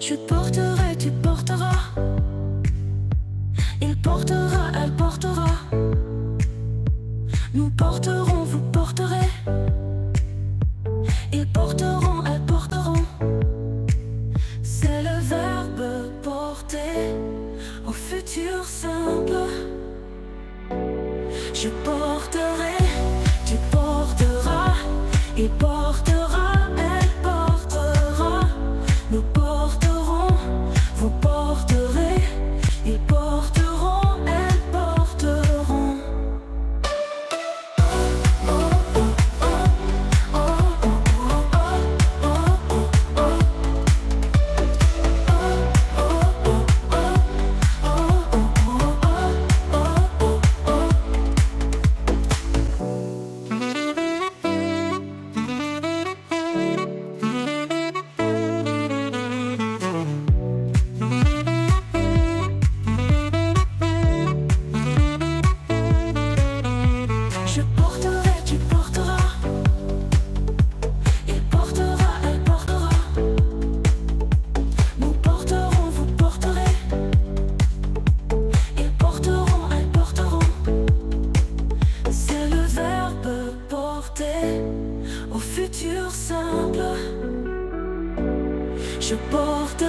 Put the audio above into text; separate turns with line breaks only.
Je porterai, tu porteras. Il portera, elle portera. Nous porterons, vous porterez. Ils porteront, elles porteront. C'est le verbe porter au futur simple. Je porterai, tu porteras, il portera. au futur simple. Je porte